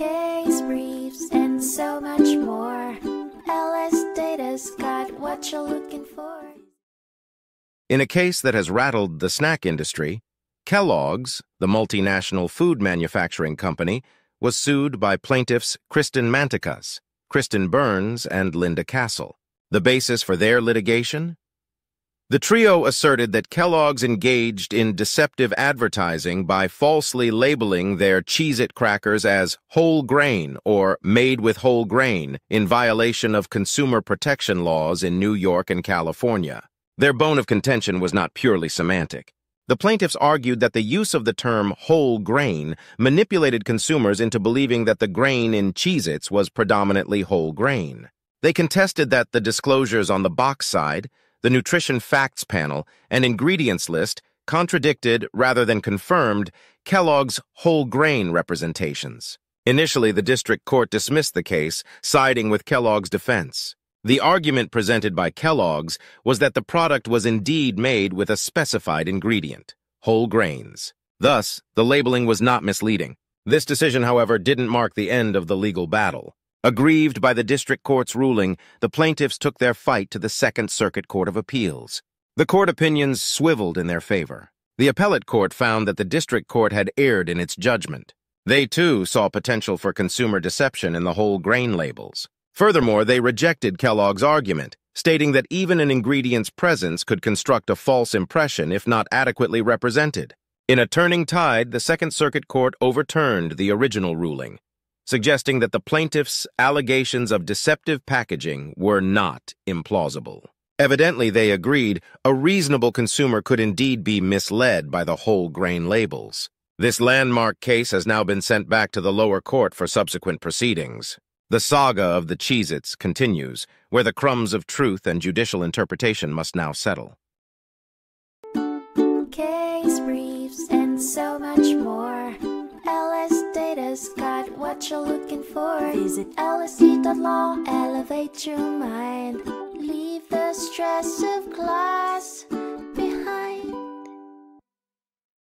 case briefs, and so much more. LS Data's got what you're looking for. In a case that has rattled the snack industry, Kellogg's, the multinational food manufacturing company, was sued by plaintiffs Kristen Mantikas, Kristen Burns, and Linda Castle. The basis for their litigation? The trio asserted that Kellogg's engaged in deceptive advertising by falsely labeling their Cheez-It crackers as whole grain or made with whole grain in violation of consumer protection laws in New York and California. Their bone of contention was not purely semantic. The plaintiffs argued that the use of the term whole grain manipulated consumers into believing that the grain in Cheez-Its was predominantly whole grain. They contested that the disclosures on the box side the nutrition facts panel and ingredients list contradicted rather than confirmed Kellogg's whole grain representations. Initially, the district court dismissed the case, siding with Kellogg's defense. The argument presented by Kellogg's was that the product was indeed made with a specified ingredient, whole grains. Thus, the labeling was not misleading. This decision, however, didn't mark the end of the legal battle. Aggrieved by the district court's ruling, the plaintiffs took their fight to the Second Circuit Court of Appeals. The court opinions swiveled in their favor. The appellate court found that the district court had erred in its judgment. They, too, saw potential for consumer deception in the whole grain labels. Furthermore, they rejected Kellogg's argument, stating that even an ingredient's presence could construct a false impression if not adequately represented. In a turning tide, the Second Circuit Court overturned the original ruling, suggesting that the plaintiff's allegations of deceptive packaging were not implausible. Evidently, they agreed a reasonable consumer could indeed be misled by the whole grain labels. This landmark case has now been sent back to the lower court for subsequent proceedings. The saga of the Cheez-Its continues, where the crumbs of truth and judicial interpretation must now settle. Case briefs, and so much more. What you're looking for. Visit lsd.law, elevate your mind. Leave the stress of class.